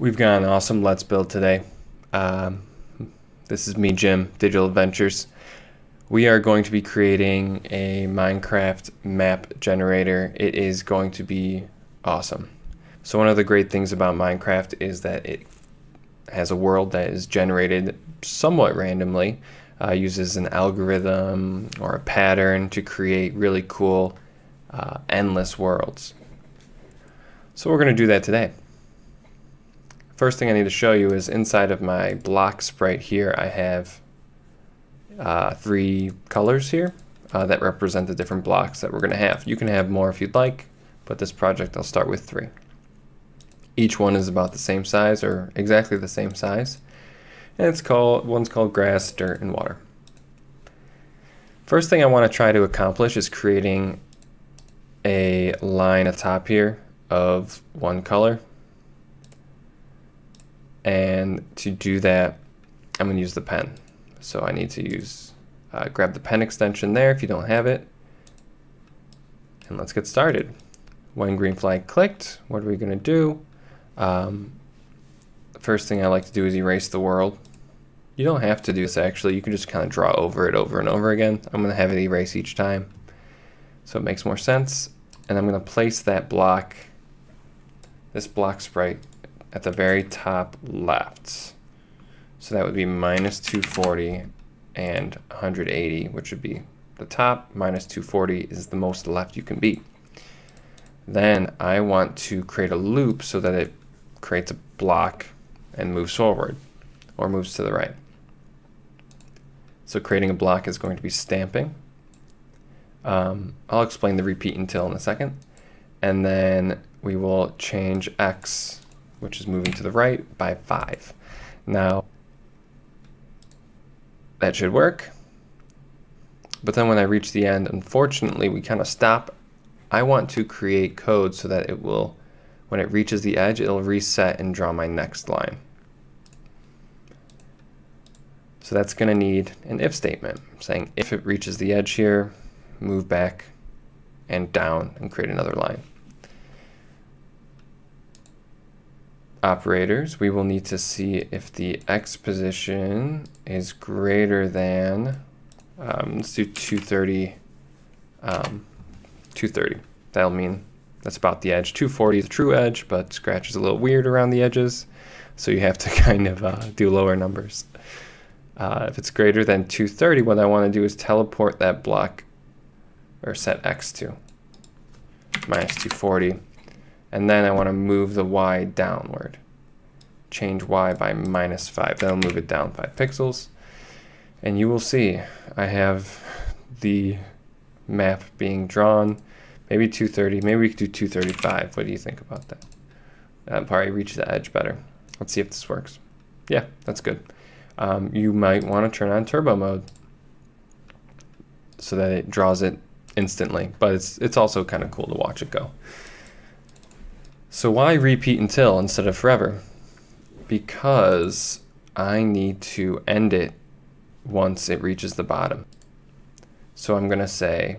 We've got an awesome Let's Build today. Um, this is me, Jim, Digital Adventures. We are going to be creating a Minecraft map generator. It is going to be awesome. So one of the great things about Minecraft is that it has a world that is generated somewhat randomly, uh, uses an algorithm or a pattern to create really cool, uh, endless worlds. So we're going to do that today. First thing I need to show you is inside of my block sprite here, I have uh, three colors here uh, that represent the different blocks that we're going to have. You can have more if you'd like, but this project I'll start with three. Each one is about the same size or exactly the same size. And it's called one's called grass, dirt, and water. First thing I want to try to accomplish is creating a line atop here of one color and to do that, I'm going to use the pen. So I need to use, uh, grab the pen extension there if you don't have it. And let's get started. When green flag clicked, what are we going to do? Um, the first thing I like to do is erase the world. You don't have to do this actually, you can just kind of draw over it over and over again. I'm going to have it erase each time. So it makes more sense. And I'm going to place that block, this block sprite at the very top left. So that would be minus 240 and 180, which would be the top. Minus 240 is the most left you can be. Then I want to create a loop so that it creates a block and moves forward or moves to the right. So creating a block is going to be stamping. Um, I'll explain the repeat until in a second. And then we will change X which is moving to the right by 5. Now, that should work. But then when I reach the end, unfortunately, we kind of stop. I want to create code so that it will, when it reaches the edge, it'll reset and draw my next line. So that's going to need an if statement saying if it reaches the edge here, move back and down and create another line. Operators, we will need to see if the x position is greater than, um, let's do 230, um, 230. That'll mean that's about the edge. 240 is the true edge, but Scratch is a little weird around the edges, so you have to kind of uh, do lower numbers. Uh, if it's greater than 230, what I want to do is teleport that block, or set x to, minus 240 and then I want to move the y downward. Change y by minus 5. That'll move it down 5 pixels. And you will see I have the map being drawn. Maybe 230. Maybe we could do 235. What do you think about that? That probably reach the edge better. Let's see if this works. Yeah, that's good. Um, you might want to turn on turbo mode so that it draws it instantly, but it's, it's also kind of cool to watch it go. So why repeat until instead of forever? Because I need to end it once it reaches the bottom. So I'm going to say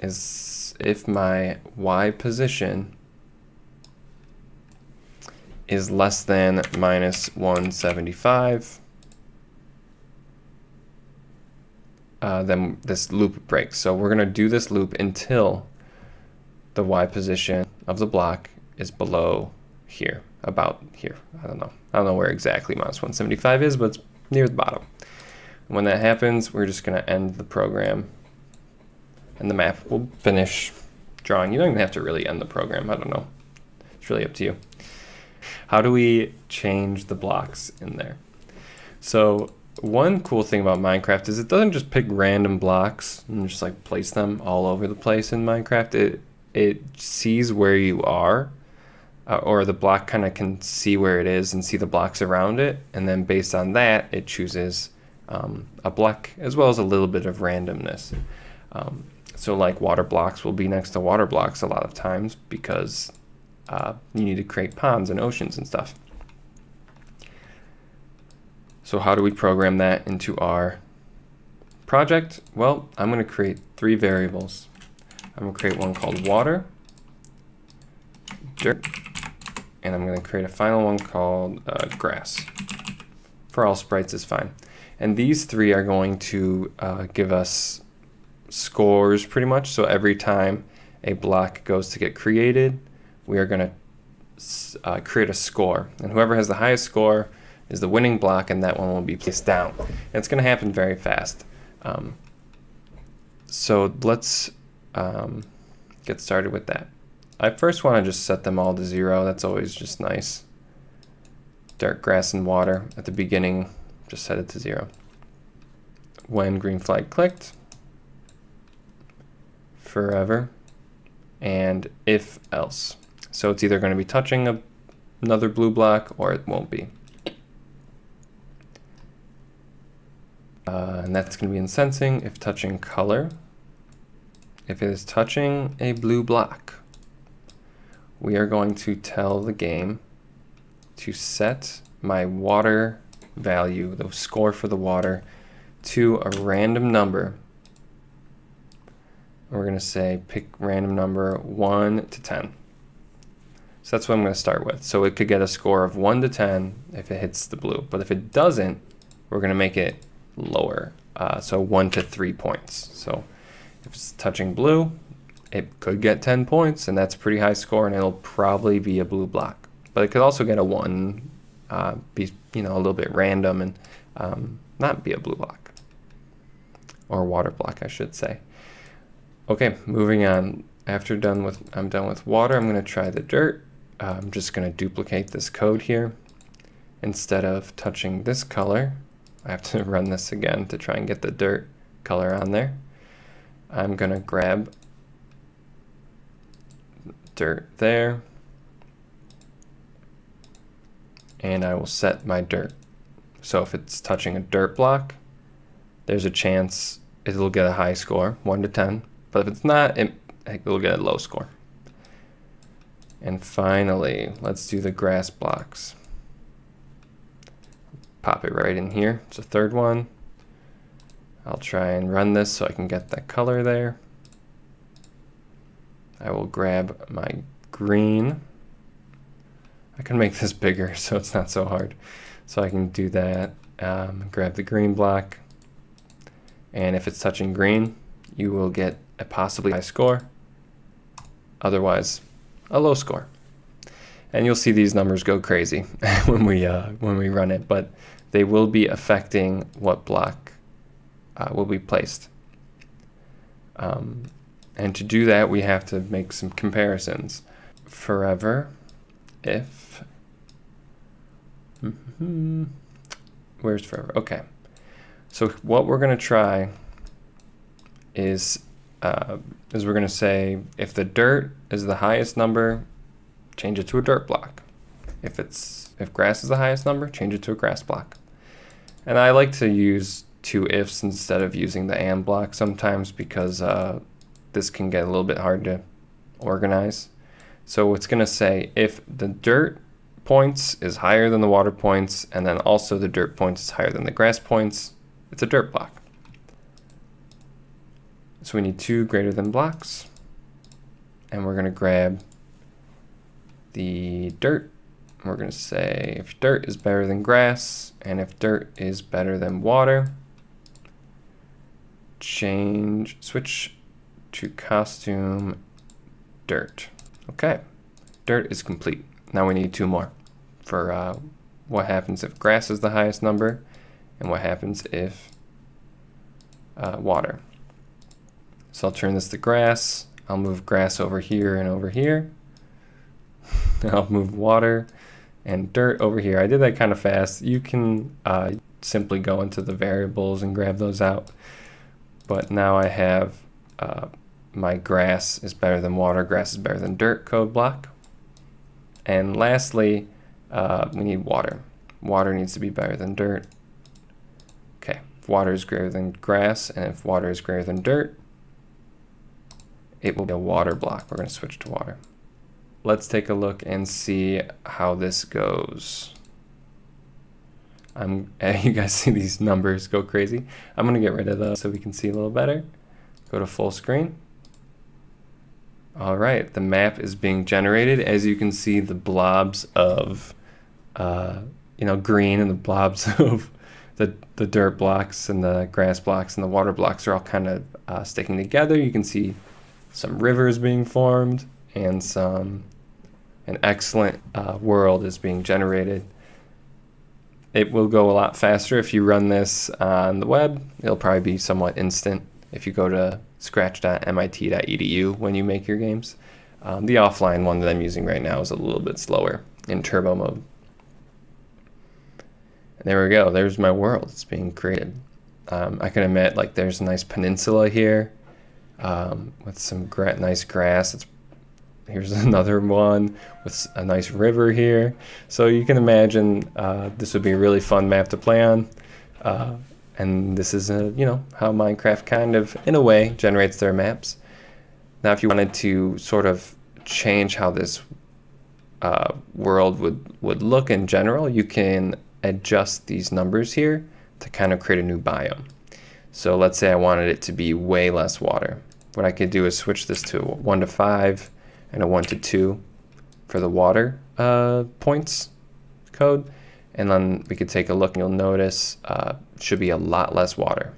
is if my y position is less than minus 175, uh, then this loop breaks. So we're going to do this loop until the y position of the block is below here, about here. I don't know. I don't know where exactly minus 175 is, but it's near the bottom. And when that happens, we're just going to end the program and the map will finish drawing. You don't even have to really end the program. I don't know. It's really up to you. How do we change the blocks in there? So one cool thing about Minecraft is it doesn't just pick random blocks and just like place them all over the place in Minecraft. It it sees where you are uh, or the block kind of can see where it is and see the blocks around it. And then based on that, it chooses um, a block as well as a little bit of randomness. Um, so like water blocks will be next to water blocks a lot of times because uh, you need to create ponds and oceans and stuff. So how do we program that into our project? Well, I'm going to create three variables. I'm going to create one called water, dirt, and I'm going to create a final one called uh, grass. For all sprites is fine. And these three are going to uh, give us scores pretty much. So every time a block goes to get created, we are going to uh, create a score. And whoever has the highest score is the winning block, and that one will be placed down. And it's going to happen very fast. Um, so let's um, get started with that. I first want to just set them all to zero. That's always just nice. Dark grass, and water at the beginning, just set it to zero. When green flag clicked, forever, and if else. So it's either going to be touching a, another blue block or it won't be. Uh, and that's going to be in sensing if touching color. If it is touching a blue block, we are going to tell the game to set my water value, the score for the water, to a random number. We're going to say pick random number 1 to 10. So that's what I'm going to start with. So it could get a score of 1 to 10 if it hits the blue. But if it doesn't, we're going to make it lower. Uh, so 1 to 3 points. So if it's touching blue, it could get 10 points, and that's a pretty high score, and it'll probably be a blue block. But it could also get a 1, uh, be you know a little bit random, and um, not be a blue block. Or water block, I should say. Okay, moving on. After done with, I'm done with water, I'm going to try the dirt. I'm just going to duplicate this code here. Instead of touching this color, I have to run this again to try and get the dirt color on there. I'm going to grab dirt there. And I will set my dirt. So if it's touching a dirt block, there's a chance it'll get a high score, 1 to 10. But if it's not, it, it'll get a low score. And finally, let's do the grass blocks. Pop it right in here. It's a third one. I'll try and run this so I can get that color there. I will grab my green. I can make this bigger so it's not so hard. So I can do that, um, grab the green block, and if it's touching green, you will get a possibly high score, otherwise a low score. And you'll see these numbers go crazy when we uh, when we run it, but they will be affecting what block uh, will be placed. Um, and to do that, we have to make some comparisons. Forever, if, mm -hmm, where's forever? Okay. So what we're going to try is, uh, is we're going to say if the dirt is the highest number, change it to a dirt block. If it's if grass is the highest number, change it to a grass block. And I like to use two ifs instead of using the and block sometimes because uh, this can get a little bit hard to organize. So it's going to say if the dirt points is higher than the water points, and then also the dirt points is higher than the grass points, it's a dirt block. So we need two greater than blocks. And we're going to grab the dirt. We're going to say if dirt is better than grass, and if dirt is better than water, change, switch to costume dirt. Okay, dirt is complete. Now we need two more for uh, what happens if grass is the highest number and what happens if uh, water. So I'll turn this to grass. I'll move grass over here and over here. I'll move water and dirt over here. I did that kind of fast. You can uh, simply go into the variables and grab those out. But now I have uh, my grass is better than water, grass is better than dirt code block. And lastly, uh, we need water. Water needs to be better than dirt. Okay, if water is greater than grass, and if water is greater than dirt, it will be a water block. We're going to switch to water. Let's take a look and see how this goes. I'm, you guys see these numbers go crazy. I'm going to get rid of those so we can see a little better. Go to full screen. All right, the map is being generated. As you can see, the blobs of, uh, you know, green and the blobs of the, the dirt blocks and the grass blocks and the water blocks are all kind of uh, sticking together. You can see some rivers being formed and some an excellent uh, world is being generated. It will go a lot faster if you run this on the web. It'll probably be somewhat instant if you go to scratch.mit.edu when you make your games. Um, the offline one that I'm using right now is a little bit slower in turbo mode. And there we go. There's my world. It's being created. Um, I can admit, like, there's a nice peninsula here um, with some gra nice grass. It's here's another one with a nice river here. So you can imagine uh, this would be a really fun map to play on. Uh, and this is a, you know how Minecraft kind of in a way generates their maps. Now if you wanted to sort of change how this uh, world would would look in general, you can adjust these numbers here to kind of create a new biome. So let's say I wanted it to be way less water. What I could do is switch this to 1 to 5 and a 1 to 2 for the water uh, points code. And then we could take a look and you'll notice uh, should be a lot less water.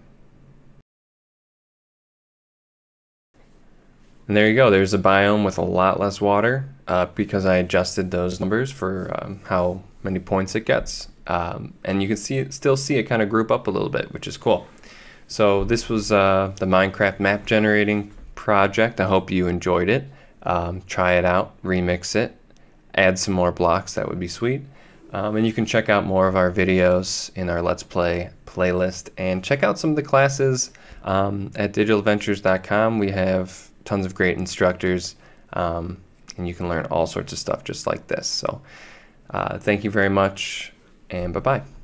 And there you go, there's a biome with a lot less water uh, because I adjusted those numbers for um, how many points it gets. Um, and you can see it, still see it kind of group up a little bit, which is cool. So this was uh, the Minecraft map generating project. I hope you enjoyed it. Um, try it out, remix it, add some more blocks, that would be sweet. Um, and you can check out more of our videos in our Let's Play playlist and check out some of the classes um, at digitaladventures.com. We have tons of great instructors um, and you can learn all sorts of stuff just like this. So uh, thank you very much and bye-bye.